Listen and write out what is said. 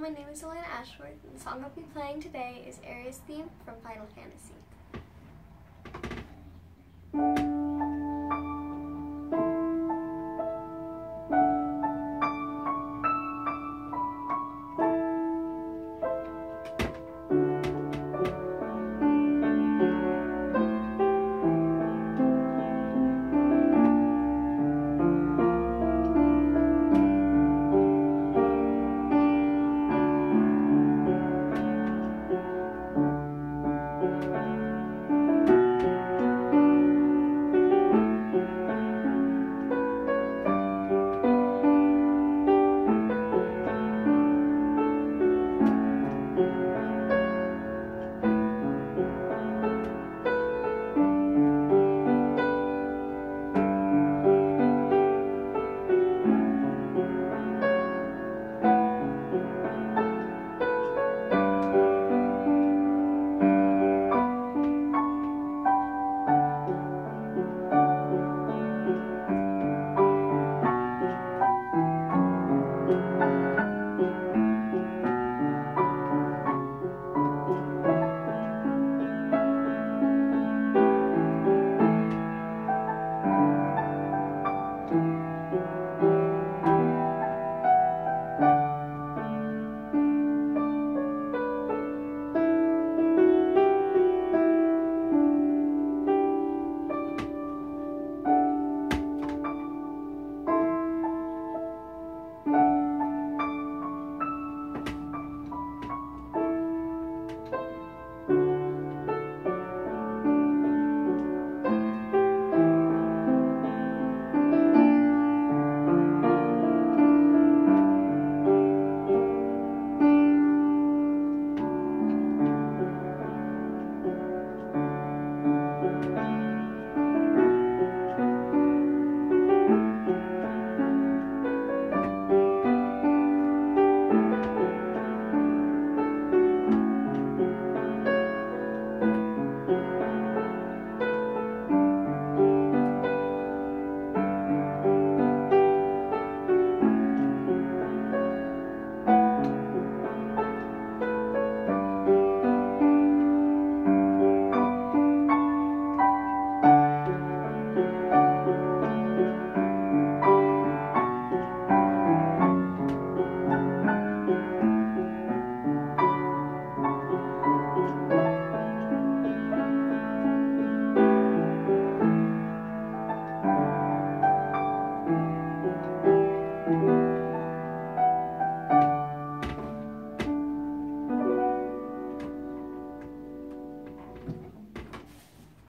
my name is Alayna Ashworth, and the song I'll be playing today is Aerith's theme from Final Fantasy.